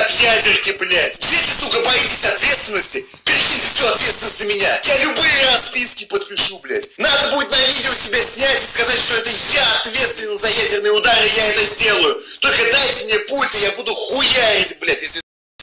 от ядерки, блядь. Если, сука, боитесь ответственности, перекиньте всю ответственность на меня. Я любые расписки подпишу, блядь. Надо будет на видео себя снять и сказать, что это я ответственен за ядерные удары, я это сделаю. Только дайте мне пульт, и я буду хуярить, блядь, если